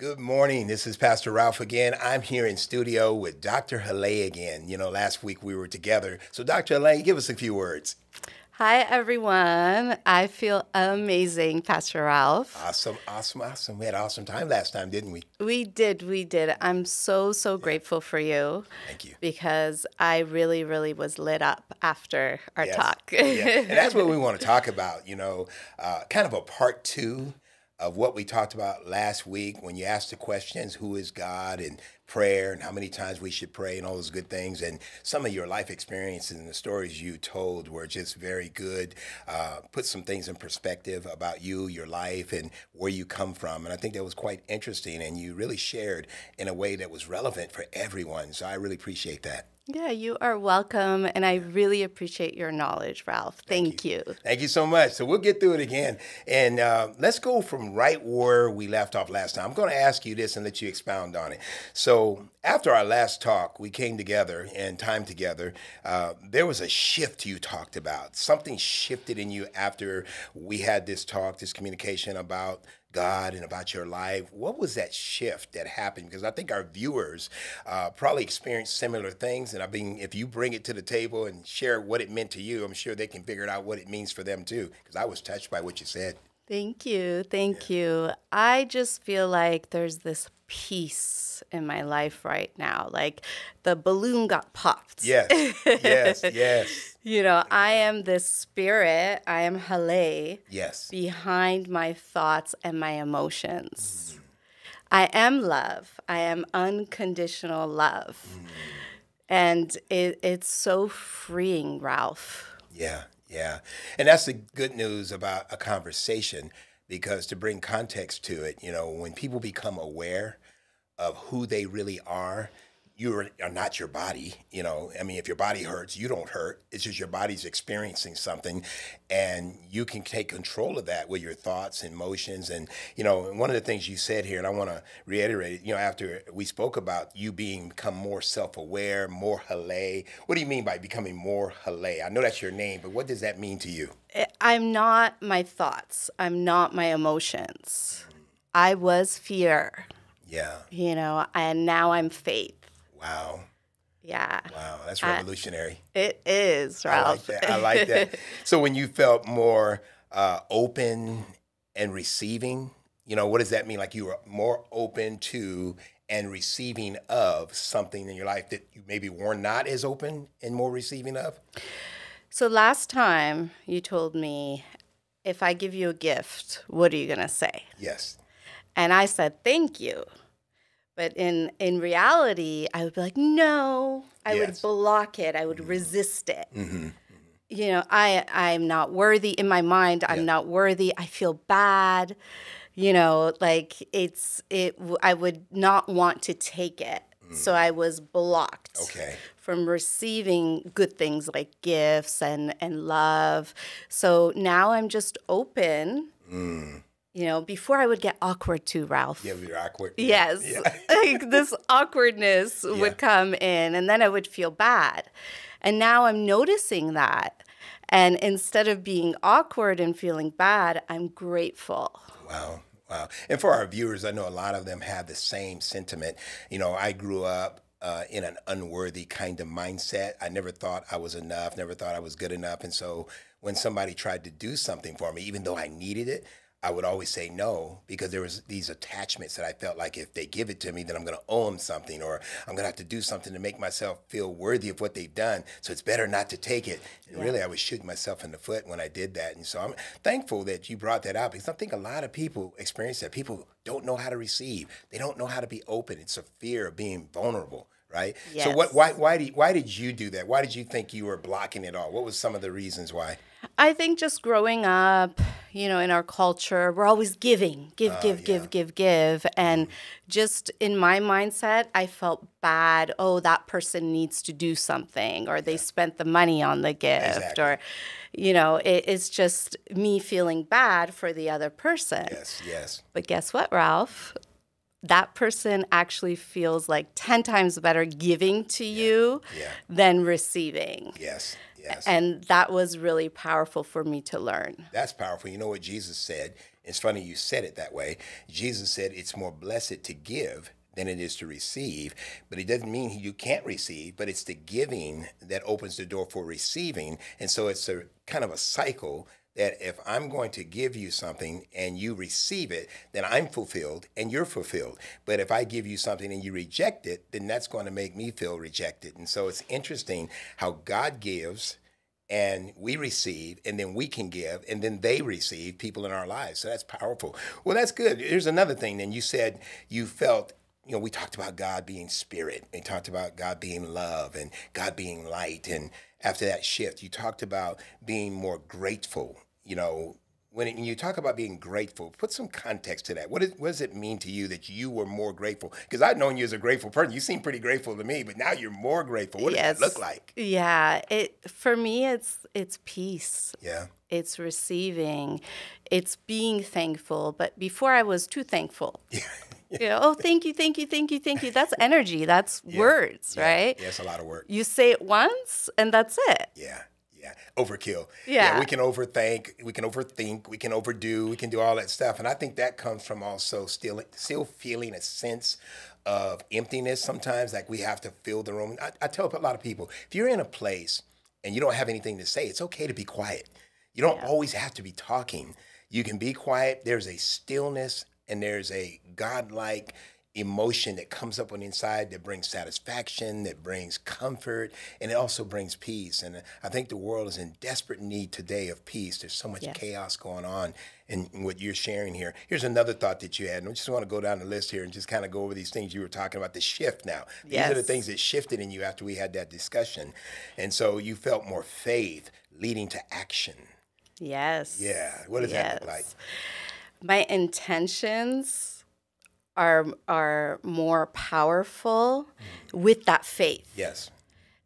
Good morning. This is Pastor Ralph again. I'm here in studio with Dr. Haleh again. You know, last week we were together. So, Dr. Haleh, give us a few words. Hi, everyone. I feel amazing, Pastor Ralph. Awesome, awesome, awesome. We had an awesome time last time, didn't we? We did, we did. I'm so, so yeah. grateful for you. Thank you. Because I really, really was lit up after our yes. talk. yeah. And that's what we want to talk about, you know, uh, kind of a part two of what we talked about last week when you asked the questions who is God and prayer and how many times we should pray and all those good things. And some of your life experiences and the stories you told were just very good. Uh, put some things in perspective about you, your life, and where you come from. And I think that was quite interesting. And you really shared in a way that was relevant for everyone. So I really appreciate that. Yeah, you are welcome. And I really appreciate your knowledge, Ralph. Thank, Thank you. you. Thank you so much. So we'll get through it again. And uh, let's go from right where we left off last time. I'm going to ask you this and let you expound on it. So after our last talk, we came together and time together. Uh, there was a shift you talked about. Something shifted in you after we had this talk, this communication about God and about your life. What was that shift that happened? Because I think our viewers uh, probably experienced similar things. And I mean, if you bring it to the table and share what it meant to you, I'm sure they can figure out what it means for them too. Because I was touched by what you said. Thank you. Thank yeah. you. I just feel like there's this peace in my life right now. Like the balloon got popped. Yes. Yes. yes. you know, I am this spirit, I am Haleh. Yes. Behind my thoughts and my emotions. Mm. I am love. I am unconditional love. Mm. And it, it's so freeing, Ralph. Yeah, yeah. And that's the good news about a conversation because to bring context to it, you know, when people become aware of who they really are, you are not your body. You know, I mean, if your body hurts, you don't hurt. It's just your body's experiencing something, and you can take control of that with your thoughts and emotions. And you know, one of the things you said here, and I want to reiterate, you know, after we spoke about you being become more self-aware, more Haleh. What do you mean by becoming more Haleh? I know that's your name, but what does that mean to you? Eh, I'm not my thoughts. I'm not my emotions. I was fear. Yeah. You know, and now I'm faith. Wow. Yeah. Wow, that's revolutionary. I, it is, Ralph. I like that. I like that. so when you felt more uh, open and receiving, you know, what does that mean? Like you were more open to and receiving of something in your life that you maybe were not as open and more receiving of? So last time you told me, if I give you a gift, what are you going to say? Yes. And I said, thank you. But in in reality, I would be like, no. I yes. would block it. I would mm-hmm. resist it. Mm-hmm. mm-hmm. You know, I I'm not worthy in my mind. I'm yeah. not worthy. I feel bad. You know, like it's it. I would not want to take it. Mm. So I was blocked. Okay from receiving good things like gifts and and love. So now I'm just open mm you know, before I would get awkward too, Ralph. Yeah, you're awkward. Yes. Yeah. like this awkwardness yeah. would come in and then I would feel bad. And now I'm noticing that. And instead of being awkward and feeling bad, I'm grateful. Wow. Wow. And for our viewers, I know a lot of them have the same sentiment. You know, I grew up uh, in an unworthy kind of mindset. I never thought I was enough, never thought I was good enough. And so when somebody tried to do something for me, even though I needed it, I would always say no because there was these attachments that I felt like if they give it to me, then I'm going to owe them something, or I'm going to have to do something to make myself feel worthy of what they've done. So it's better not to take it. And yeah. really, I was shooting myself in the foot when I did that. And so I'm thankful that you brought that out because I think a lot of people experience that. People don't know how to receive. They don't know how to be open. It's a fear of being vulnerable right? Yes. So what why why did why did you do that? Why did you think you were blocking it all? What was some of the reasons why? I think just growing up, you know, in our culture, we're always giving, give, uh, give, yeah. give, give, give. And mm. just in my mindset, I felt bad. Oh, that person needs to do something, or they spent the money on the gift, exactly. or, you know, it, it's just me feeling bad for the other person. Yes, yes. But guess what, Ralph? that person actually feels like 10 times better giving to yeah. you yeah. than receiving. Yes. Yes. And that was really powerful for me to learn. That's powerful. You know what Jesus said It's funny you said it that way. Jesus said it's more blessed to give than it is to receive. But it doesn't mean you can't receive, but it's the giving that opens the door for receiving. And so it's a kind of a cycle that if I'm going to give you something and you receive it, then I'm fulfilled and you're fulfilled. But if I give you something and you reject it, then that's going to make me feel rejected. And so it's interesting how God gives and we receive and then we can give and then they receive people in our lives. So that's powerful. Well, that's good. Here's another thing. Then you said you felt you know, we talked about God being spirit. We talked about God being love and God being light. And after that shift, you talked about being more grateful. You know, when, it, when you talk about being grateful, put some context to that. What, is, what does it mean to you that you were more grateful? Because I've known you as a grateful person. You seem pretty grateful to me, but now you're more grateful. What yes. does it look like? Yeah, it for me, it's it's peace. Yeah, it's receiving, it's being thankful. But before I was too thankful. Yeah. you know, oh, thank you, thank you, thank you, thank you. That's energy. That's yeah. words, yeah. right? Yeah, it's a lot of work. You say it once and that's it. Yeah. Yeah, overkill. Yeah. yeah. we can overthink, we can overthink, we can overdo, we can do all that stuff, and I think that comes from also still still feeling a sense of emptiness. Sometimes, like we have to fill the room. I, I tell a lot of people, if you're in a place and you don't have anything to say, it's okay to be quiet. You don't yeah. always have to be talking. You can be quiet. There's a stillness and there's a godlike emotion that comes up on the inside that brings satisfaction, that brings comfort, and it also brings peace. And I think the world is in desperate need today of peace. There's so much yes. chaos going on in, what you're sharing here. Here's another thought that you had. And I just want to go down the list here and just kind of go over these things you were talking about the shift now. These yes. are the things that shifted in you after we had that discussion. And so you felt more faith leading to action. Yes. Yeah. What does yes. that look like? My intentions are are more powerful mm. with that faith. Yes.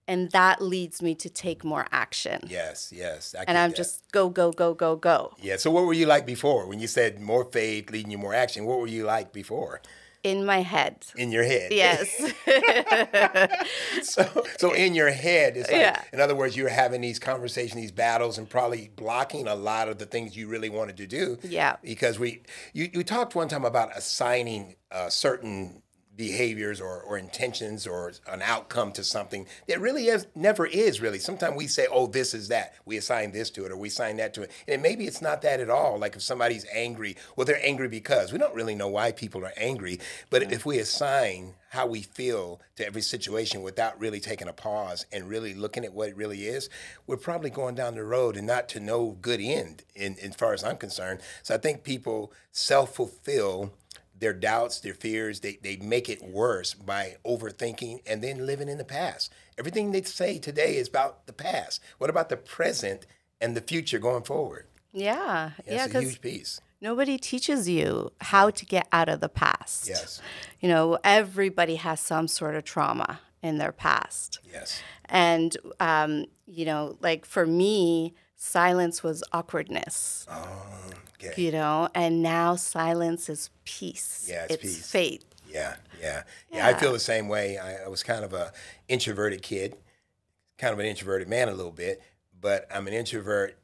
And that leads me to take more action. Yes, yes. and I'm that. just go, go, go, go, go. Yeah. So what were you like before? When you said more faith leading you more action, what were you like before? In my head. In your head. Yes. so, so in your head, it's like, yeah. in other words, you're having these conversations, these battles, and probably blocking a lot of the things you really wanted to do. Yeah. Because we, you, you talked one time about assigning uh, certain behaviors or, or intentions or an outcome to something that really is never is really. Sometimes we say, oh, this is that. We assign this to it or we assign that to it. And maybe it's not that at all. Like if somebody's angry, well, they're angry because we don't really know why people are angry. But if we assign how we feel to every situation without really taking a pause and really looking at what it really is, we're probably going down the road and not to no good end in, as far as I'm concerned. So I think people self fulfill their doubts, their fears, they, they make it worse by overthinking and then living in the past. Everything they say today is about the past. What about the present and the future going forward? Yeah, yeah, it's a huge piece. Nobody teaches you how to get out of the past. Yes. You know, everybody has some sort of trauma in their past. Yes. And, um, you know, like for me, silence was awkwardness. Oh, okay. You know, and now silence is peace. Yeah, it's, it's peace. faith. Yeah, yeah, yeah, yeah. I feel the same way. I, I was kind of a introverted kid, kind of an introverted man a little bit, but I'm an introvert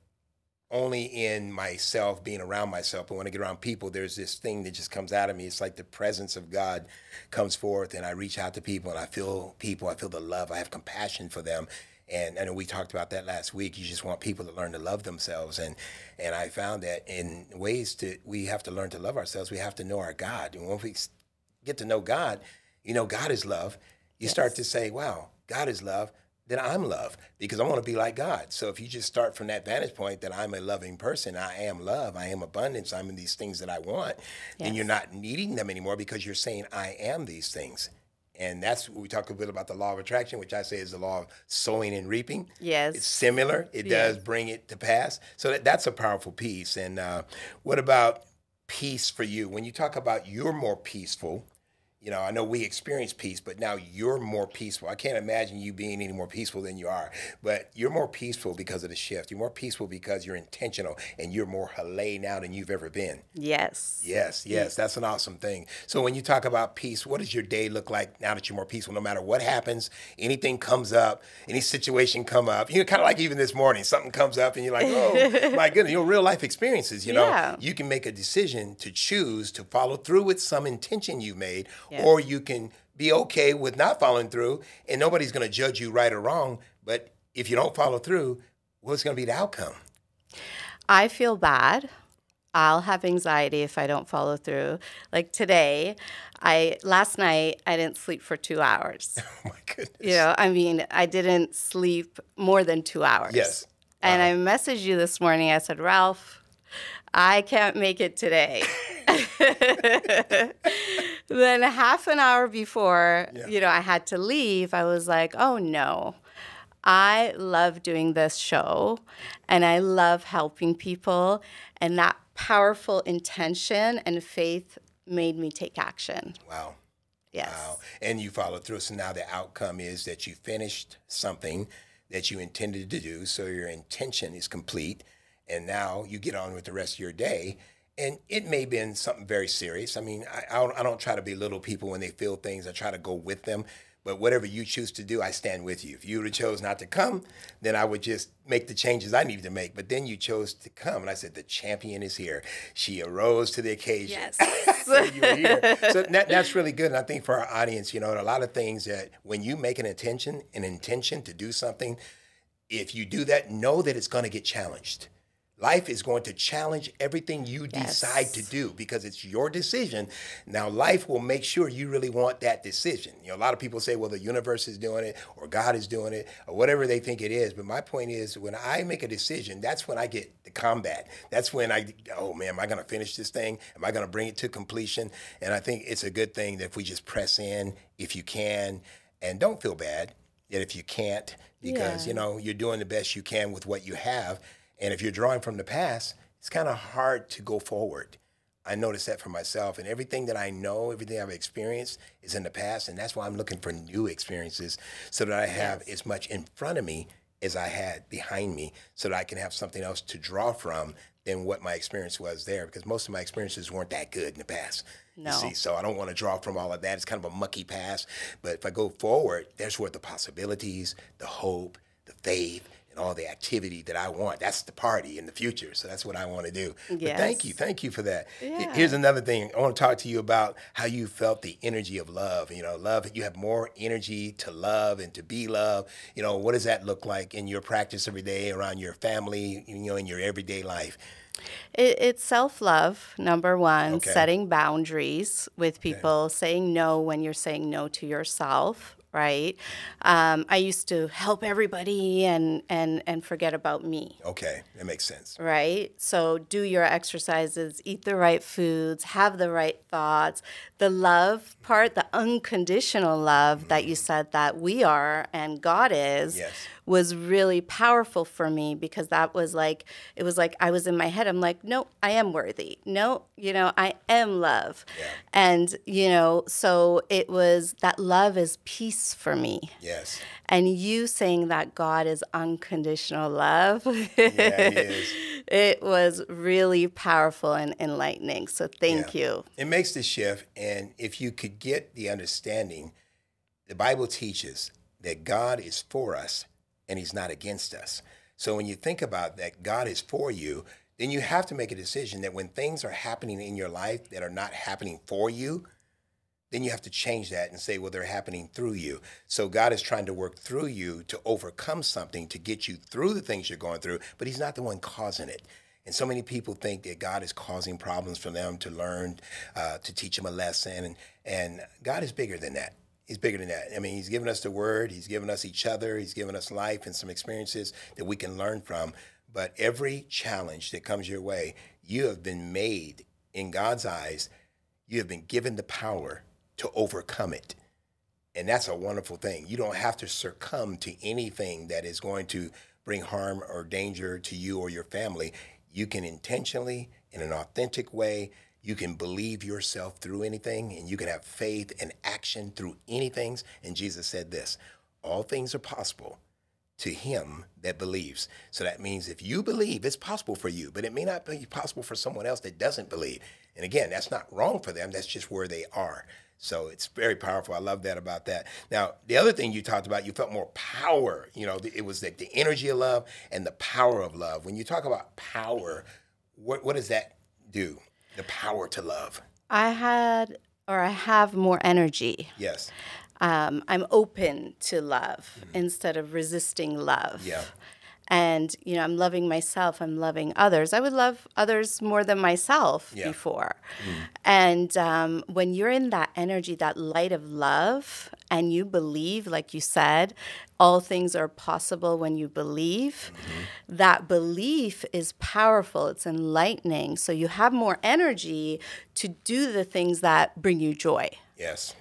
only in myself, being around myself. But when I get around people, there's this thing that just comes out of me. It's like the presence of God comes forth, and I reach out to people, and I feel people. I feel the love. I have compassion for them, and I know we talked about that last week. You just want people to learn to love themselves, and and I found that in ways to we have to learn to love ourselves. We have to know our God, and when we get to know God, you know God is love. You yes. start to say, "Wow, God is love." Then I'm love because I want to be like God. So if you just start from that vantage point that I'm a loving person, I am love, I am abundance, I'm in these things that I want, yes. then you're not needing them anymore because you're saying I am these things. And that's we talk a bit about the law of attraction, which I say is the law of sowing and reaping. Yes. It's similar. It yes. does bring it to pass. So that, that's a powerful piece. And uh, what about peace for you? When you talk about you're more peaceful, you know, I know we experience peace, but now you're more peaceful. I can't imagine you being any more peaceful than you are, but you're more peaceful because of the shift. You're more peaceful because you're intentional and you're more Haleh now than you've ever been. Yes. Yes, yes. That's an awesome thing. So when you talk about peace, what does your day look like now that you're more peaceful? No matter what happens, anything comes up, any situation come up, you're kind of like even this morning, something comes up and you're like, oh my goodness, your real life experiences, you know, yeah. you can make a decision to choose to follow through with some intention you made yeah. or you can be okay with not following through and nobody's going to judge you right or wrong but if you don't follow through what's going to be the outcome? I feel bad. I'll have anxiety if i don't follow through. Like today i last night i didn't sleep for two hours. Oh my goodness. You know i mean i didn't sleep more than two hours. Yes. And i messaged you this morning. I said ralph i can't make it today then half an hour before, yeah. you know, I had to leave, I was like, oh no. I love doing this show and I love helping people. And that powerful intention and faith made me take action. Wow. Yes. Wow. And you followed through. So now the outcome is that you finished something that you intended to do. So your intention is complete. And now you get on with the rest of your day and it may have been something very serious. I mean, I, I, don't, I don't try to belittle people when they feel things. I try to go with them. But whatever you choose to do, I stand with you. If you would have chose not to come, then I would just make the changes I needed to make. But then you chose to come, and I said, "The champion is here. She arose to the occasion." Yes. so you were here. So that, that's really good. And I think for our audience, you know, a lot of things that when you make an intention, an intention to do something, if you do that, know that it's going to get challenged Life is going to challenge everything you yes. decide to do because it's your decision. Now, life will make sure you really want that decision. You know, a lot of people say, well, the universe is doing it or God is doing it or whatever they think it is. But my point is, when I make a decision, that's when I get the combat. That's when I, oh man, am I going to finish this thing? Am I going to bring it to completion? And I think it's a good thing that if we just press in, if you can, and don't feel bad that if you can't, because, yeah. you know, you're doing the best you can with what you have and if you're drawing from the past, it's kind of hard to go forward. I noticed that for myself, and everything that I know, everything I've experienced is in the past, and that's why I'm looking for new experiences so that I have yes. as much in front of me as I had behind me, so that I can have something else to draw from than what my experience was there. Because most of my experiences weren't that good in the past. No. see, so I don't want to draw from all of that. It's kind of a mucky past. But if I go forward, there's where the possibilities, the hope, the faith, and all the activity that I want. That's the party in the future. So that's what I want to do. Yes. But thank you. Thank you for that. Yeah. Here's another thing. I want to talk to you about how you felt the energy of love. You know, love, you have more energy to love and to be loved. You know, what does that look like in your practice every day around your family, you know, in your everyday life? It, it's self love, number one, okay. setting boundaries with people, okay. saying no when you're saying no to yourself, right? Um, I used to help everybody and and and forget about me. Okay, that makes sense. Right. So do your exercises, eat the right foods, have the right thoughts. The love part, the unconditional love that you said that we are and God is. Yes. was really powerful for me because that was like it was like I was in my head. I'm like no I am worthy. No you know I am love. Yeah. and you know so it was that love is peace for me. Yes and you saying that God is unconditional love yeah, it was really powerful and enlightening so thank yeah. you it makes the shift and if you could get the understanding the Bible teaches that God is for us and he's not against us. So when you think about that, God is for you, then you have to make a decision that when things are happening in your life that are not happening for you, then you have to change that and say, well, they're happening through you. So God is trying to work through you to overcome something to get you through the things you're going through, but He's not the one causing it. And so many people think that God is causing problems for them to learn, uh, to teach them a lesson. And, and God is bigger than that he's bigger than that. I mean, he's given us the word, he's given us each other, he's given us life and some experiences that we can learn from. But every challenge that comes your way, you have been made in God's eyes, you have been given the power to overcome it. And that's a wonderful thing. You don't have to succumb to anything that is going to bring harm or danger to you or your family. You can intentionally, in an authentic way, You can believe yourself through anything, and you can have faith and action through anything. And Jesus said this all things are possible to him that believes. So that means if you believe, it's possible for you, but it may not be possible for someone else that doesn't believe. And again, that's not wrong for them, that's just where they are. So it's very powerful. I love that about that. Now, the other thing you talked about, you felt more power. You know, it was the, the energy of love and the power of love. When you talk about power, what, what does that do? The power to love. I had, or I have more energy. Yes. Um, I'm open to love mm-hmm. instead of resisting love. Yeah and you know i'm loving myself i'm loving others i would love others more than myself yeah. before mm. and um, when you're in that energy that light of love and you believe like you said all things are possible when you believe mm-hmm. that belief is powerful it's enlightening so you have more energy to do the things that bring you joy yes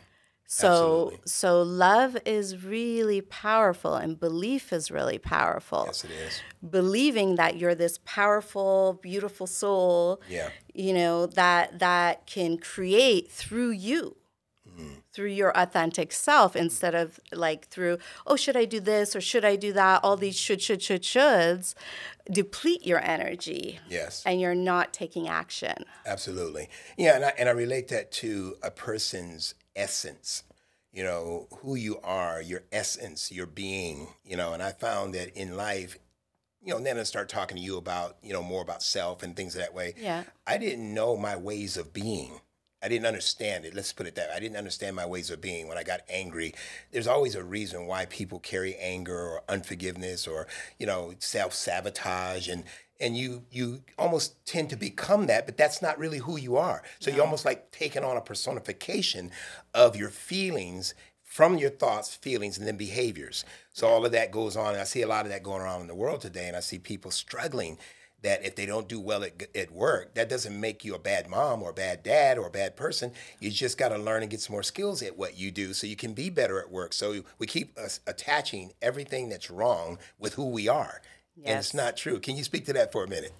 so Absolutely. so love is really powerful and belief is really powerful. Yes it is. Believing that you're this powerful, beautiful soul, yeah. you know, that that can create through you. Mm-hmm. Through your authentic self instead of like through, oh, should I do this or should I do that? All these should, should, should, shoulds deplete your energy. Yes. And you're not taking action. Absolutely. Yeah. And I, and I relate that to a person's essence you know who you are your essence your being you know and i found that in life you know then i start talking to you about you know more about self and things that way yeah i didn't know my ways of being I didn't understand it. Let's put it that way. I didn't understand my ways of being when I got angry. There's always a reason why people carry anger or unforgiveness or, you know, self sabotage. And and you you almost tend to become that but that's not really who you are. So no. you're almost like taking on a personification of your feelings from your thoughts feelings and then behaviors. So all of that goes on and i see a lot of that going around in the world today and i see people struggling that if they don't do well at, at work that doesn't make you a bad mom or a bad dad or a bad person. You just got to learn and get some more skills at what you do so you can be better at work. So we keep attaching everything that's wrong with who we are Yes. And it's not true. Can you speak to that for a minute?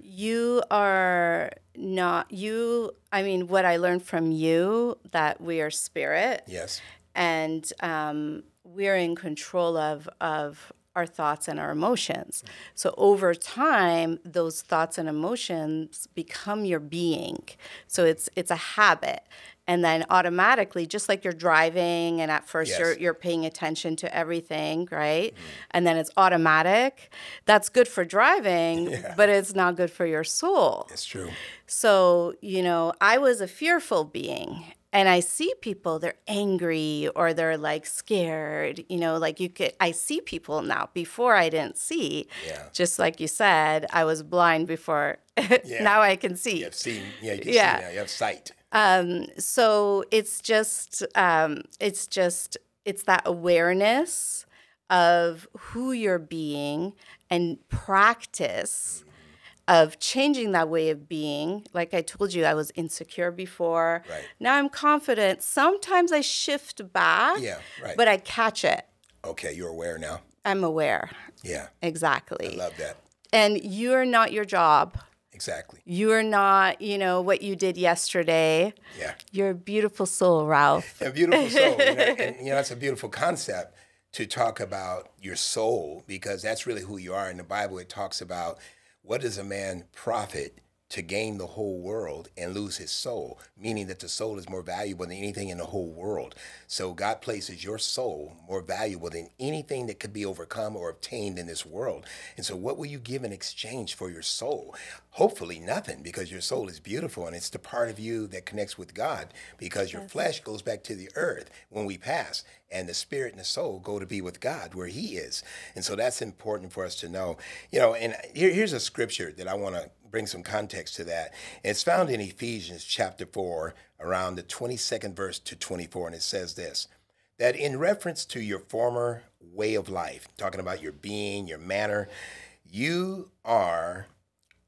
You are not, you, I mean, what I learned from you that we are spirit. Yes. And um, we're in control of, of our thoughts and our emotions. So over time, those thoughts and emotions become your being. So it's it's a habit and then automatically just like you're driving and at first yes. you're you're paying attention to everything right mm-hmm. and then it's automatic that's good for driving yeah. but it's not good for your soul it's true so you know i was a fearful being and i see people they're angry or they're like scared you know like you could i see people now before i didn't see yeah. just like you said i was blind before yeah. now i can see you have seen yeah you, yeah. See now. you have sight um, so it's just um, it's just it's that awareness of who you're being and practice of changing that way of being. Like I told you, I was insecure before. Right. Now I'm confident. Sometimes I shift back. Yeah, right. But I catch it. Okay, you're aware now. I'm aware. Yeah. Exactly. I love that. And you're not your job. Exactly. You're not, you know, what you did yesterday. Yeah. You're a beautiful soul, Ralph. a beautiful soul. you know, and, you know, that's a beautiful concept to talk about your soul because that's really who you are. In the Bible, it talks about what does a man profit to gain the whole world and lose his soul, meaning that the soul is more valuable than anything in the whole world. So God places your soul more valuable than anything that could be overcome or obtained in this world. And so, what will you give in exchange for your soul? Hopefully, nothing, because your soul is beautiful and it's the part of you that connects with God, because your yes. flesh goes back to the earth when we pass, and the spirit and the soul go to be with God where He is. And so, that's important for us to know. You know, and here, here's a scripture that I want to bring some context to that. It's found in Ephesians chapter 4, around the 22nd verse to 24, and it says this that in reference to your former way of life, talking about your being, your manner, you are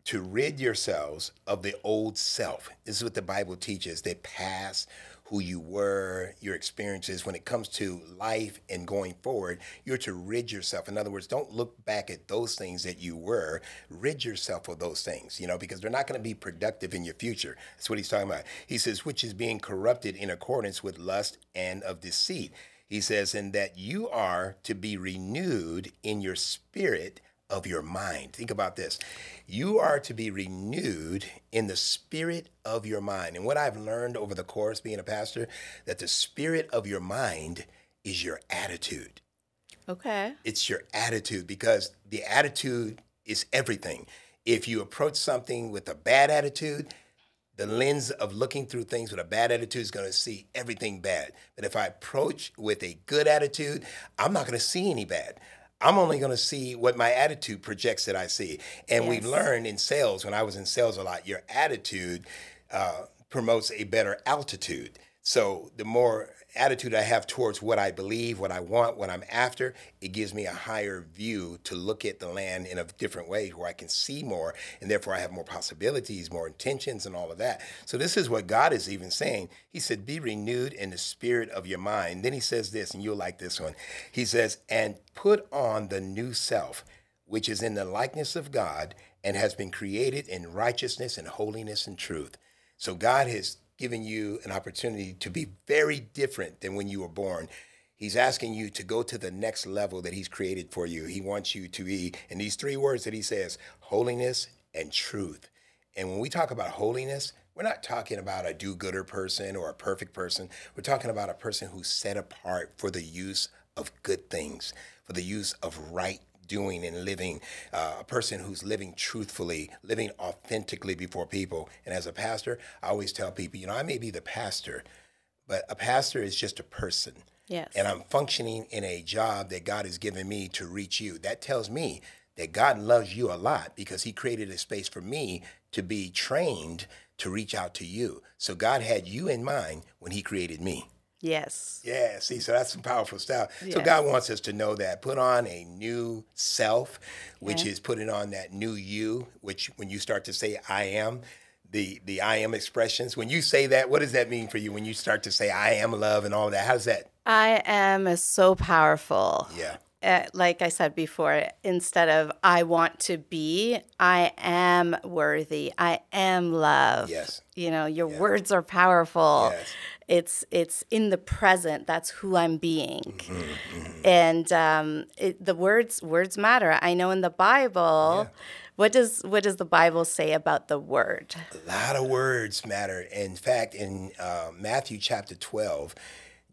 to rid yourselves of the old self. This is what the Bible teaches, the past, who you were, your experiences. When it comes to life and going forward, you're to rid yourself. In other words, don't look back at those things that you were. Rid yourself of those things, you know, because they're not going to be productive in your future. That's what he's talking about. He says, which is being corrupted in accordance with lust and of deceit. He says, and that you are to be renewed in your spirit of your mind. Think about this. You are to be renewed in the spirit of your mind. And what I've learned over the course being a pastor, that the spirit of your mind is your attitude. Okay. It's your attitude because the attitude is everything. If you approach something with a bad attitude, the lens of looking through things with a bad attitude is going to see everything bad. But if I approach with a good attitude, I'm not going to see any bad. I'm only going to see what my attitude projects that I see. And yes. we've learned in sales, when I was in sales a lot, your attitude uh, promotes a better altitude. So the more attitude I have towards what I believe, what I want, what I'm after, it gives me a higher view to look at the land in a different way where I can see more and therefore I have more possibilities, more intentions, and all of that. So, this is what God is even saying. He said, Be renewed in the spirit of your mind. Then he says this, and you'll like this one. He says, And put on the new self, which is in the likeness of God and has been created in righteousness and holiness and truth. So, God has giving you an opportunity to be very different than when you were born. He's asking you to go to the next level that He's created for you. He wants you to be, in these three words that He says, holiness and truth. And when we talk about holiness, we're not talking about a do gooder person or a perfect person. We're talking about a person who's set apart for the use of good things, for the use of right doing and living, uh, a person who's living truthfully, living authentically before people. And as a pastor, I always tell people, you know, I may be the pastor, but a pastor is just a person. Yes. And I'm functioning in a job that God has given me to reach you. That tells me that God loves you a lot because He created a space for me to be trained to reach out to you. So God had you in mind when He created me. Yes. Yeah, see, so that's some powerful stuff. Yes. So God wants us to know that. Put on a new self, which is putting on that new you, which when you start to say I am, the the I am expressions. When you say that, what does that mean for you when you start to say I am love and all that? How's that? I am is so powerful. Yeah. Uh, like I said before, instead of I want to be, I am worthy. I am love. Yes. You know, your words are powerful. Yes it's it's in the present that's who i'm being mm-hmm, mm-hmm. and um, it, the words words matter i know in the bible yeah. what does what does the bible say about the word a lot of words matter in fact in uh, matthew chapter 12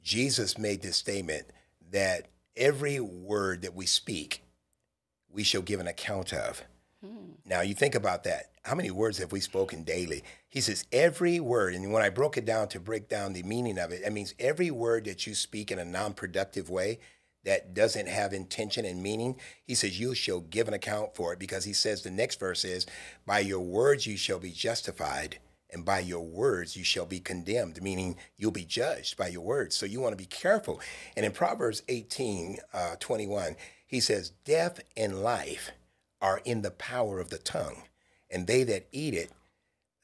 jesus made this statement that every word that we speak we shall give an account of hmm. now you think about that how many words have we spoken daily? He says, every word, and when I broke it down to break down the meaning of it, that means every word that you speak in a non productive way that doesn't have intention and meaning, he says, you shall give an account for it because he says the next verse is, by your words you shall be justified, and by your words you shall be condemned, meaning you'll be judged by your words. So you want to be careful. And in Proverbs 18 uh, 21, he says, death and life are in the power of the tongue and they that eat it,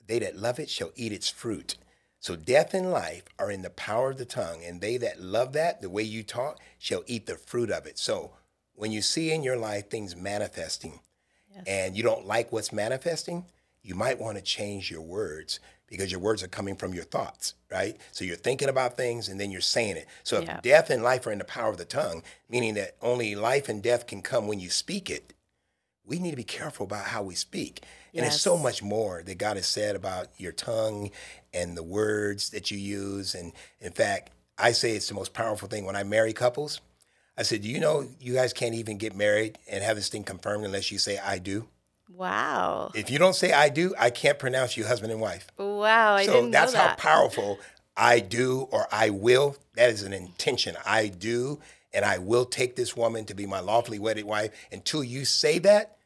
they that love it shall eat its fruit. So death and life are in the power of the tongue, and they that love that, the way you talk, shall eat the fruit of it. So when you see in your life things manifesting yes. and you don't like what's manifesting, you might want to change your words because your words are coming from your thoughts, right? So you're thinking about things and then you're saying it. So if death and life are in the power of the tongue, meaning that only life and death can come when you speak it, we need to be careful about how we speak. Yes. And there's so much more that God has said about your tongue and the words that you use. And in fact, I say it's the most powerful thing when I marry couples. I said, Do you know you guys can't even get married and have this thing confirmed unless you say, I do? Wow. If you don't say I do, I can't pronounce you husband and wife. Wow. I so didn't that's know that. how powerful I do or I will. That is an intention. I do and I will take this woman to be my lawfully wedded wife. Until you say that,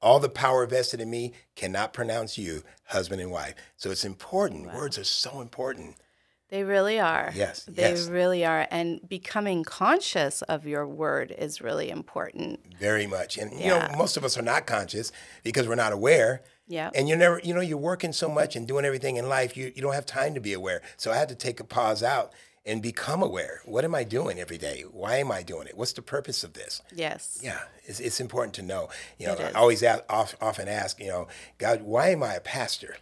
all the power vested in me cannot pronounce you husband and wife. So it's important. Wow. Words are so important. They really are. Yes. They yes. really are. And becoming conscious of your word is really important. Very much. And, you know, most of us are not conscious because we're not aware. Yeah. And you're never, you know, you're working so much and doing everything in life, you, you don't have time to be aware. So I had to take a pause out and become aware. What am I doing every day? Why am I doing it? What's the purpose of this? Yes. Yeah, it's, it's important to know. You know, I always ask, often ask, you know, God, why am I a pastor?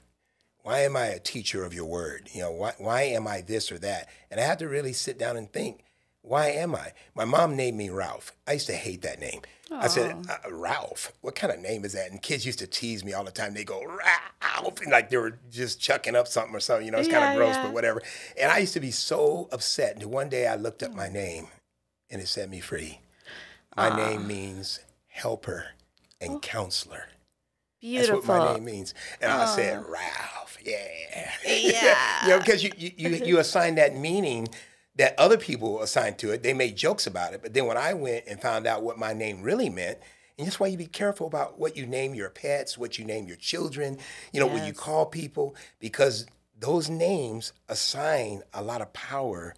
Why am I a teacher of your word? You know, why, why am I this or that? And I had to really sit down and think, why am I? My mom named me Ralph. I used to hate that name. I said, uh, Ralph, what kind of name is that? And kids used to tease me all the time. They go, Ralph, and like they were just chucking up something or something. You know, it's kind of gross, yeah. but whatever. And I used to be so upset. And one day I looked up my name and it set me free. My name means helper and counselor. Beautiful. That's what my name means. And I said, Ralph, yeah. Yeah. you know, because you, you, you, you assign that meaning that other people assigned to it. They made jokes about it. But then when I went and found out what my name really meant, and that's why you be careful about what you name your pets, what you name your children, you know, what you call people, because those names assign a lot of power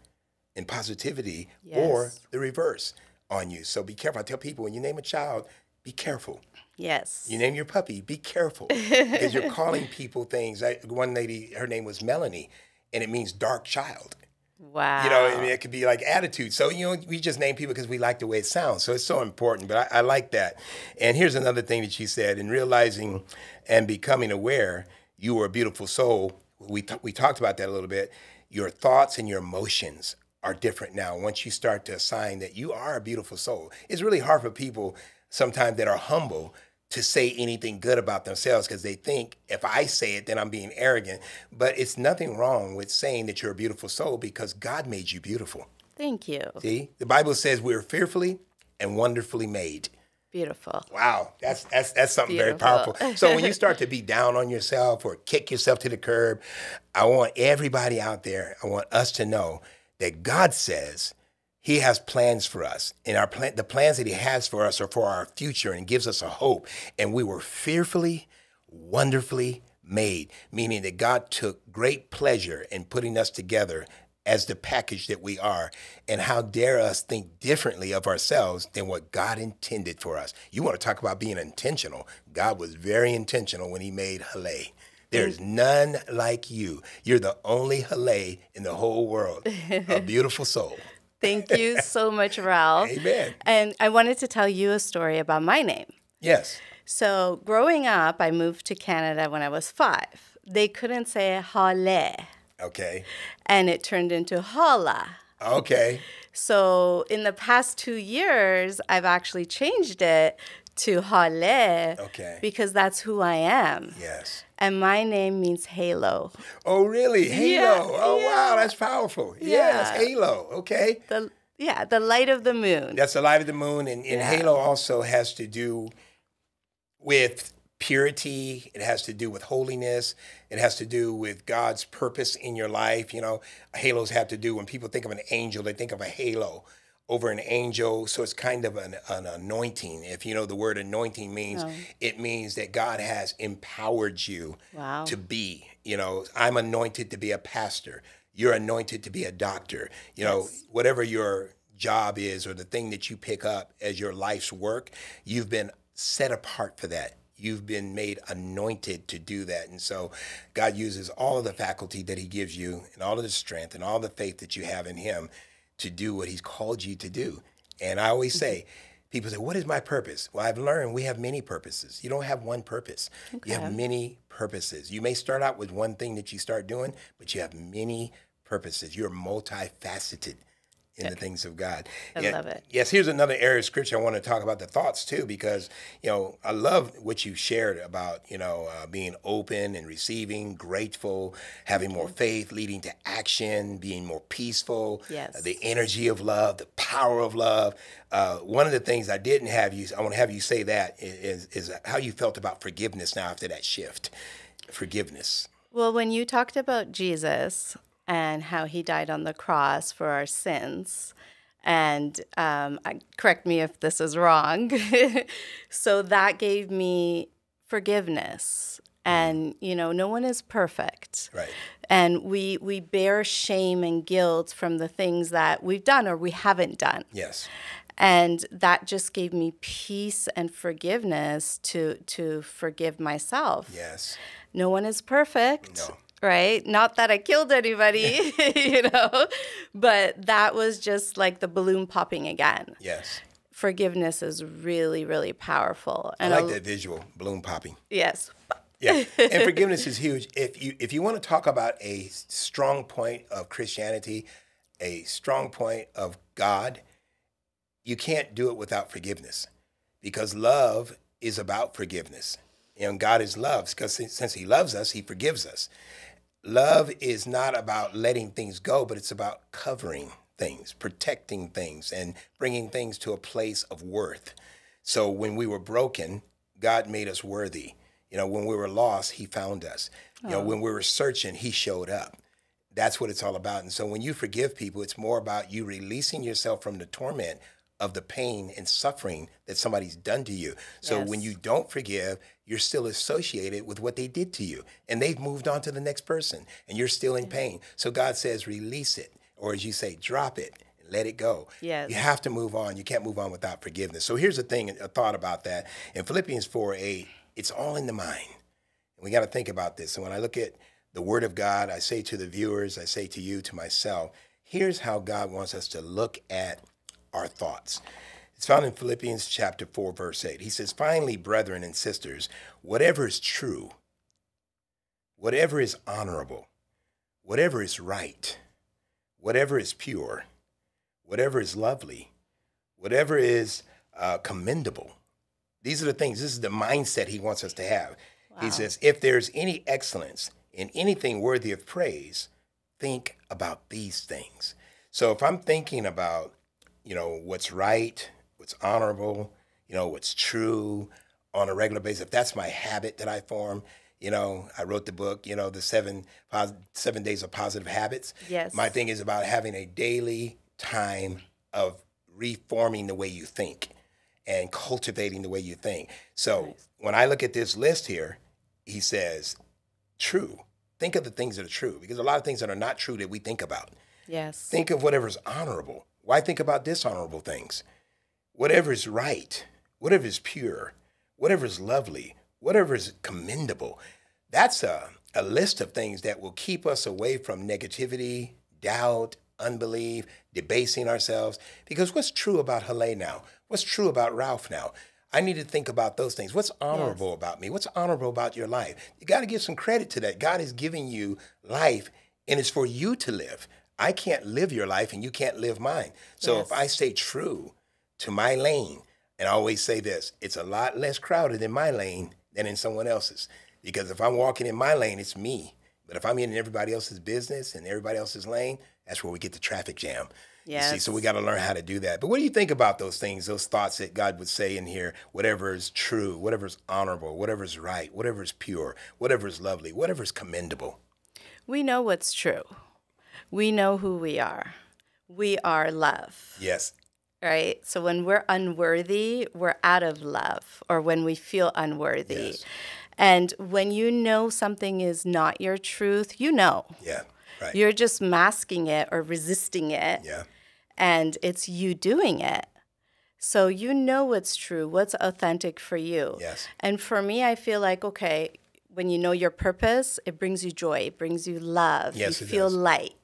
and positivity or the reverse on you. So be careful. I tell people when you name a child, be careful. Yes. You name your puppy, be careful because you're calling people things. I, one lady, her name was Melanie, and it means dark child. wow. You know, I mean, it could be like attitude. So, you know, we just name people because we like the way it sounds. So it's so important. But I, I like that. And here's another thing that she said in realizing and becoming aware you are a beautiful soul. We, we talked about that a little bit. Your thoughts and your emotions are different now once you start to assign that you are a beautiful soul. It's really hard for people sometimes that are humble to say anything good about themselves because they think if I say it, then I'm being arrogant. But it's nothing wrong with saying that you're a beautiful soul because God made you beautiful. Thank you. See, the Bible says we're fearfully and wonderfully made. Beautiful. Wow, that's that's that's something Beautiful. very powerful. So when you start to be down on yourself or kick yourself to the curb, I want everybody out there, I want us to know that God says he has plans for us. And our plan the plans that he has for us are for our future and gives us a hope. And we were fearfully, wonderfully made, meaning that God took great pleasure in putting us together as the package that we are. And how dare us think differently of ourselves than what God intended for us? You want to talk about being intentional. God was very intentional when he made Haleh. There's mm. none like you. You're the only Haleh in the whole world. A beautiful soul. Thank you so much, Ralph. Amen. And I wanted to tell you a story about my name. Yes. So, growing up, I moved to Canada when I was five. They couldn't say Haleh, Okay. and it turned into hala. Okay. So, in the past two years, I've actually changed it to Haleh Okay. because that's who I am. Yes. And my name means halo. Oh, really? Halo. Oh, yeah, oh, wow. That's powerful. Yes. Halo. Okay. The yeah, the light of the moon. That's the light of the moon. And, and Yeah. halo also has to do with purity. It has to do with holiness. It has to do with God's purpose in your life. You know, halos have to do, when people think of an angel, they think of a halo over an angel. So it's kind of an, an anointing. If you know the word anointing means, Oh. it means that God has empowered you Wow. to be. You know, I'm anointed to be a pastor. You're anointed to be a doctor. You know, Yes. whatever your job is or the thing that you pick up as your life's work, you've been set apart for that. You've been made anointed to do that. And so God uses all of the faculty that He gives you and all of the strength and all the faith that you have in Him to do what He's called you to do. And I always mm-hmm. say, people say, What is my purpose? Well, I've learned we have many purposes. You don't have one purpose, you have many purposes. You may start out with one thing that you start doing, but you have many purposes. You're multifaceted in the things of God. I love it. Yes, here's another area of scripture I want to talk about the thoughts too, because you know I love what you shared about you know uh, being open and receiving, grateful, having more faith, leading to action, being more peaceful. Yes. uh, the energy of love, the power of love. Uh, one of the things I didn't have you, I want to have you say that is is how you felt about forgiveness now after that shift, forgiveness. Well, when you talked about Jesus and how he died on the cross for our sins, and um, correct me if this is wrong, so that gave me forgiveness and you know no one is perfect Right. and we we bear shame and guilt from the things that we've done or we haven't done Yes. and that just gave me peace and forgiveness to to forgive myself Yes. no one is perfect No. Right not that i killed anybody you know but that was just like the balloon popping again Yes. forgiveness is really really powerful I like that visual, balloon popping. yes Yeah, and forgiveness is huge. If you if you want to talk about a strong point of Christianity, a strong point of God, you can't do it without forgiveness, because love is about forgiveness, and God is love. Because since He loves us, He forgives us. Love is not about letting things go, but it's about covering things, protecting things, and bringing things to a place of worth. So when we were broken, God made us worthy. You know, when we were lost, He found us. You know, oh. when we were searching, He showed up. That's what it's all about. And so when you forgive people, it's more about you releasing yourself from the torment of the pain and suffering that somebody's done to you. So when you don't forgive, you're still associated with what they did to you. And they've moved on to the next person and you're still in pain. So God says, release it. Or as you say, drop it and let it go. Yes. You have to move on. You can't move on without forgiveness. So here's the thing, a thought about that. In Philippians 4 8, it's all in the mind. And we got to think about this. And when I look at the Word of God, I say to the viewers, I say to you, to myself, here's how God wants us to look at our thoughts. It's found in Philippians chapter 4, verse 8. He says, Finally, brethren and sisters, whatever is true, whatever is honorable, whatever is right, whatever is pure, whatever is lovely, whatever is uh, commendable. These are the things, this is the mindset he wants us to have. He Wow. says, if there's any excellence in anything worthy of praise, think about these things. So if I'm thinking about, you know, what's right, what's honorable, you know, what's true on a regular basis, if that's my habit that I form, you know, I wrote the book, you know, the seven seven days of positive habits. Yes. My thing is about having a daily time of reforming the way you think and cultivating the way you think. So when I look at this list here, he says, true. Think of the things that are true because a lot of things that are not true that we think about. yes Think of whatever's honorable. Why think about dishonorable things? Whatever is right, whatever is pure, whatever is lovely, whatever is commendable. That's a, a list of things that will keep us away from negativity, doubt, unbelief, debasing ourselves. Because what's true about Haleh now? What's true about Ralph now? I need to think about those things. What's honorable about me? What's honorable about your life? You got to give some credit to that. God is giving you life and it's for you to live. I can't live your life and you can't live mine. So if I stay true to my lane, and I always say this, it's a lot less crowded in my lane than in someone else's. Because if I'm walking in my lane, it's me. But if I'm in everybody else's business and everybody else's lane, that's where we get the traffic jam. You see, so we got to learn how to do that. But what do you think about those things, those thoughts that God would say in here? Whatever is true, whatever is honorable, whatever is right, whatever is pure, whatever is lovely, whatever is commendable. we know what's true we know who we are we are love Yes. right? So when we're unworthy, we're out of love, or when we feel unworthy. Yes. And when you know something is not your truth, you know. Yeah. Right. You're just masking it or resisting it, yeah. and it's you doing it. So you know what's true, what's authentic for you. Yes. And for me, I feel like, okay, when you know your purpose, it brings you joy, it brings you love, Yes, you it feel does. Light.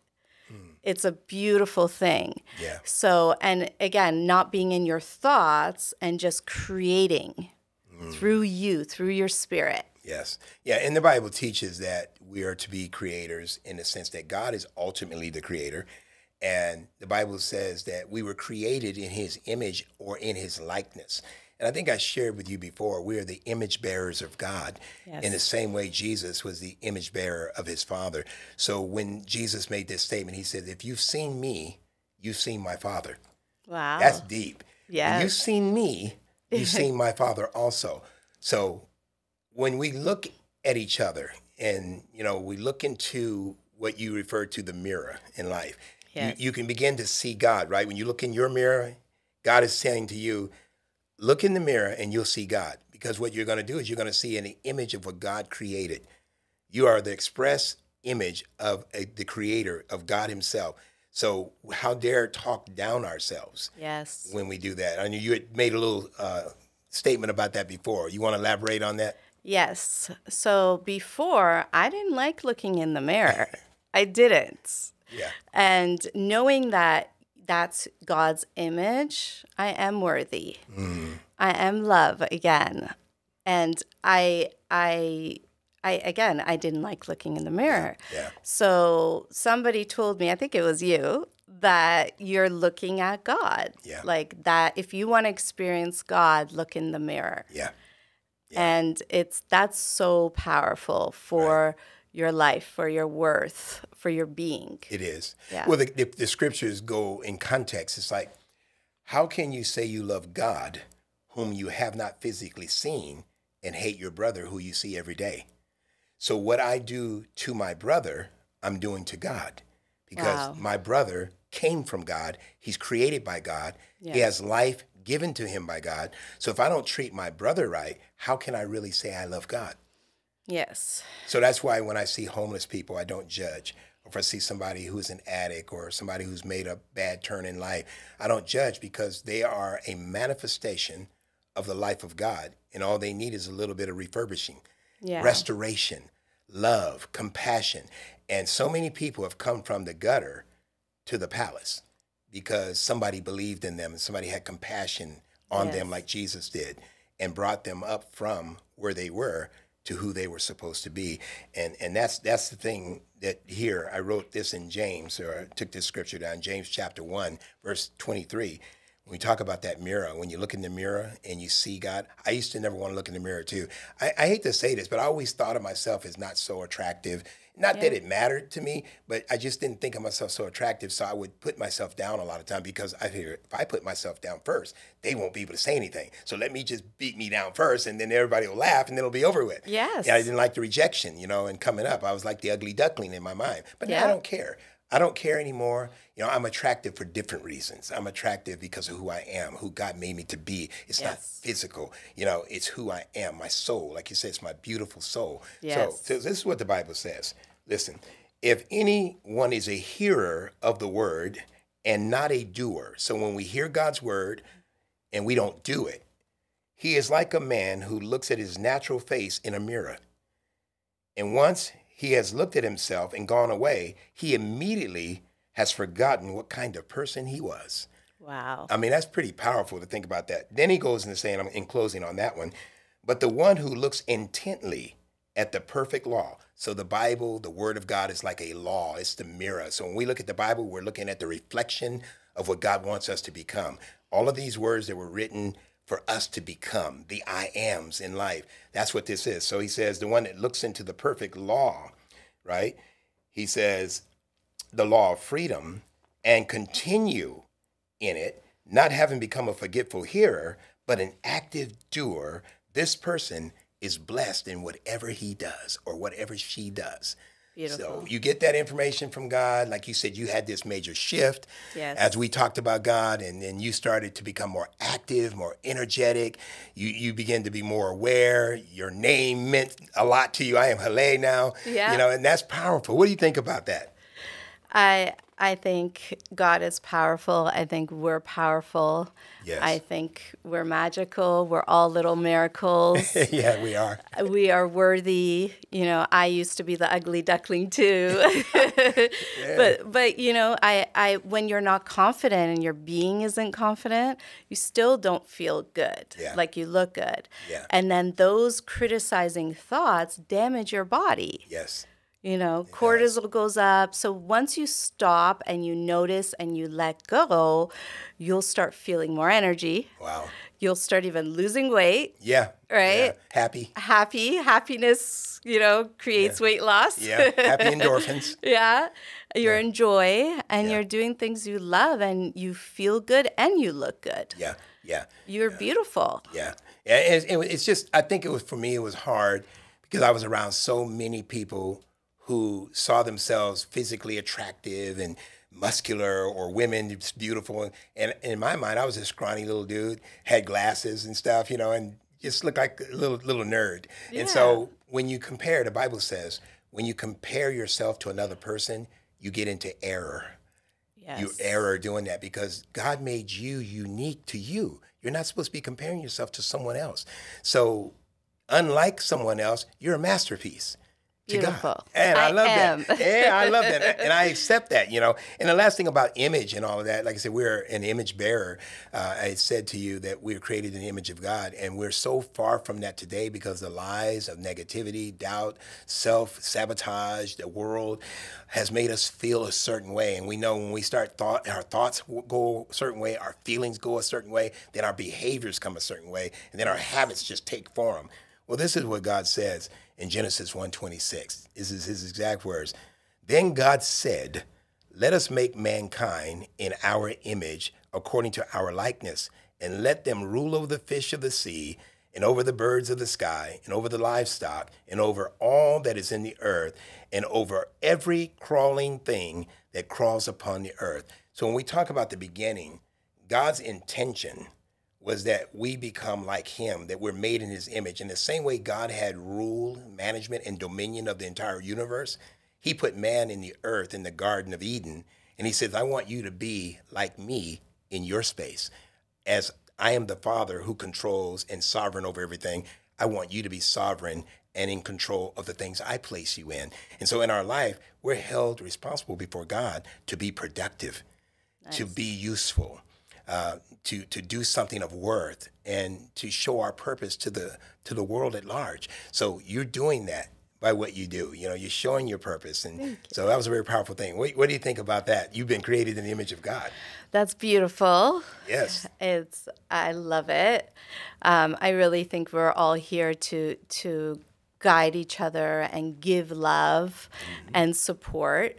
It's a beautiful thing. Yeah. So, and again, not being in your thoughts and just creating Hmm. through you, through your spirit. Yes. Yeah. And the Bible teaches that we are to be creators in the sense that God is ultimately the creator. And the Bible says that we were created in his image or in his likeness. And I think I shared with you before, we are the image bearers of God in the same way Jesus was the image bearer of his Father. So when Jesus made this statement, he said, If you've seen me, you've seen my Father. Wow. That's deep. Yeah. Yes. You've seen me, you've seen my father also. So when we look at each other and you know we look into what you refer to the mirror in life, Yes. you, you can begin to see God, right? When you look in your mirror, God is saying to you, look in the mirror and you'll see God because what you're going to do is you're going to see an image of what God created. You are the express image of a, the creator of God himself. So how dare talk down ourselves? Yes. When we do that, I mean, you had made a little uh, statement about that before. You want to elaborate on that? Yes. So before, I didn't like looking in the mirror. I didn't. Yeah. And knowing that that's God's image, I am worthy. Mm. I am love again. And I I I again I didn't like looking in the mirror. Yeah. yeah. So somebody told me, I think it was you, that you're looking at God. Yeah. Like that if you want to experience God, look in the mirror. Yeah. yeah. And it's that's so powerful for right your life, for your worth, for your being. It is. Yeah. Well, the, the, the scriptures go in context. It's like, how can you say you love God whom you have not physically seen and hate your brother who you see every day? So, what I do to my brother, I'm doing to God because wow. my brother came from God. He's created by God. He has life given to him by God. So, if I don't treat my brother right, how can I really say I love God? Yes. So that's why when I see homeless people, I don't judge. Or if I see somebody who's an addict or somebody who's made a bad turn in life, I don't judge because they are a manifestation of the life of God. And all they need is a little bit of refurbishing, yeah. restoration, love, compassion. And so many people have come from the gutter to the palace because somebody believed in them and somebody had compassion on yes. them like Jesus did and brought them up from where they were to who they were supposed to be. And and that's that's the thing that here I wrote this in James or I took this scripture down James chapter 1 verse 23 we talk about that mirror, when you look in the mirror and you see God, I used to never want to look in the mirror too. I, I hate to say this, but I always thought of myself as not so attractive not yeah. that it mattered to me, but I just didn't think of myself so attractive. So I would put myself down a lot of time because I figured if I put myself down first, they won't be able to say anything. So let me just beat me down first, and then everybody will laugh, and then it'll be over with. Yes. Yeah, I didn't like the rejection, you know, and coming up, I was like the ugly duckling in my mind. But yeah. now I don't care. I don't care anymore. You know, I'm attractive for different reasons. I'm attractive because of who I am, who God made me to be. It's yes. not physical. You know, it's who I am, my soul. Like you said, it's my beautiful soul. Yes. So, so this is what the Bible says. Listen, if anyone is a hearer of the word and not a doer, so when we hear God's word and we don't do it, he is like a man who looks at his natural face in a mirror. And once he has looked at himself and gone away, he immediately has forgotten what kind of person he was. Wow. I mean, that's pretty powerful to think about that. Then he goes into saying, I'm in closing on that one, but the one who looks intently at the perfect law. So the Bible, the Word of God, is like a law, it's the mirror. So when we look at the Bible, we're looking at the reflection of what God wants us to become. All of these words that were written for us to become, the I ams in life. That's what this is. So he says, the one that looks into the perfect law, right? He says, the law of freedom and continue in it, not having become a forgetful hearer, but an active doer. This person is blessed in whatever he does or whatever she does. Beautiful. So you get that information from God. Like you said, you had this major shift yes. as we talked about God, and then you started to become more active, more energetic. You you begin to be more aware. Your name meant a lot to you. I am Haleh now. Yeah. You know, and that's powerful. What do you think about that? I I think God is powerful. I think we're powerful. Yes. I think we're magical. We're all little miracles. yeah, we are. We are worthy. You know, I used to be the ugly duckling too. yeah. But but you know, I I when you're not confident and your being isn't confident, you still don't feel good. Yeah. Like you look good. Yeah. And then those criticizing thoughts damage your body. Yes. You know, cortisol goes up. So once you stop and you notice and you let go, you'll start feeling more energy. Wow. You'll start even losing weight. Yeah. Right? Yeah. Happy. Happy. Happiness, you know, creates yeah. weight loss. Yeah. Happy endorphins. yeah. You're Yeah. in joy and Yeah. you're doing things you love and you feel good and you look good. Yeah. Yeah. You're beautiful. Yeah. Yeah. It, it, it's just, I think it was, for me, it was hard because I was around so many people who saw themselves physically attractive and muscular or women beautiful. And in my mind, I was a scrawny little dude, had glasses and stuff, you know, and just looked like a little little nerd. Yeah. And so when you compare, the Bible says, when you compare yourself to another person, you get into error. Yes. You error doing that because God made you unique to you. You're not supposed to be comparing yourself to someone else. So, unlike someone else, you're a masterpiece. Beautiful. And I, I love am. that. Yeah, I love that. And I accept that, you know. And the last thing about image and all of that, like I said, we're an image bearer. Uh, I said to you that we're created in the image of God. And we're so far from that today because the lies of negativity, doubt, self sabotage, the world has made us feel a certain way. And we know when we start thought, our thoughts go a certain way, our feelings go a certain way, then our behaviors come a certain way, and then our habits just take form. Well, this is what God says in Genesis 1:26. This is his exact words. Then God said, "Let us make mankind in our image, according to our likeness, and let them rule over the fish of the sea, and over the birds of the sky, and over the livestock, and over all that is in the earth, and over every crawling thing that crawls upon the earth." So when we talk about the beginning, God's intention was that we become like him, that we're made in his image. In the same way God had rule, management, and dominion of the entire universe, he put man in the earth in the Garden of Eden. And he says, I want you to be like me in your space. As I am the Father who controls and sovereign over everything, I want you to be sovereign and in control of the things I place you in. And so in our life, we're held responsible before God to be productive, nice. to be useful uh, to to do something of worth and to show our purpose to the to the world at large. So you're doing that by what you do. You know, you're showing your purpose, and so that was a very powerful thing. What, what, do you think about that? You've been created in the image of God. That's beautiful. Yes, it's. I love it. Um, I really think we're all here to to guide each other and give love mm-hmm. and support.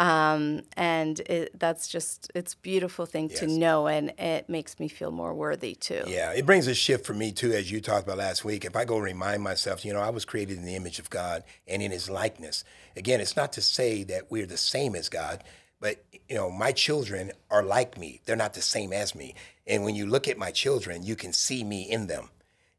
Um, and it, that's just it's beautiful thing yes. to know and it makes me feel more worthy too. Yeah it brings a shift for me too as you talked about last week. If i go remind myself you know i was created in the image of god and in his likeness. Again it's not to say that we're the same as god but you know my children are like me. They're not the same as me. And when you look at my children you can see me in them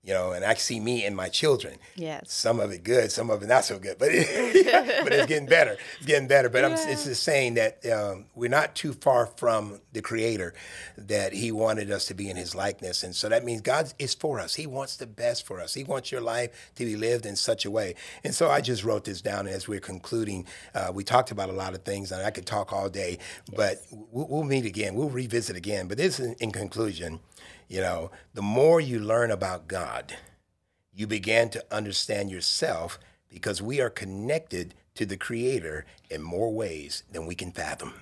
you know, and I see me and my children. Yes. Some of it good, some of it not so good, but it, but it's getting better. It's getting better. But yeah. it's just saying that um, we're not too far from the Creator, that He wanted us to be in His likeness, and so that means God is for us. He wants the best for us. He wants your life to be lived in such a way. And so I just wrote this down as we're concluding. Uh, we talked about a lot of things, and I could talk all day, yes. but we'll, we'll, meet again. We'll revisit again. But this, in, in conclusion. You know, the more you learn about God, you begin to understand yourself because we are connected to the Creator in more ways than we can fathom.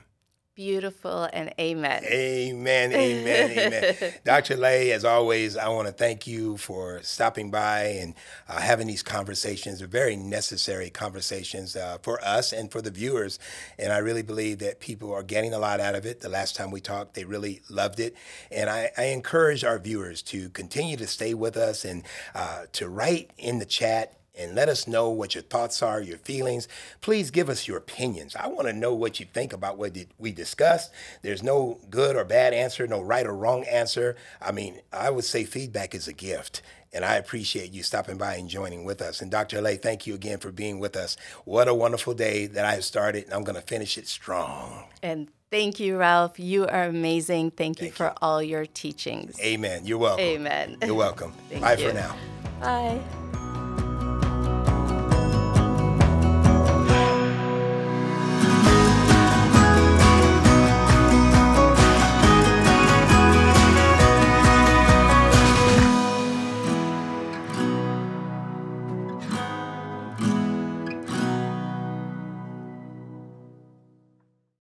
Beautiful and amen. Amen, amen, amen. Dr. Haleh, as always, I want to thank you for stopping by and uh, having these conversations. They're very necessary conversations uh, for us and for the viewers. And I really believe that people are getting a lot out of it. The last time we talked, they really loved it. And I, I encourage our viewers to continue to stay with us and uh, to write in the chat and let us know what your thoughts are, your feelings. Please give us your opinions. I want to know what you think about what we discussed. There's no good or bad answer, no right or wrong answer. I mean, I would say feedback is a gift. And I appreciate you stopping by and joining with us. And Dr. Haleh, thank you again for being with us. What a wonderful day that I have started, and I'm going to finish it strong. And Thank you, Ralph. You are amazing. Thank, Thank you for you. all your teachings. Amen. You're welcome. Amen. You're welcome. Bye you. for now. Bye.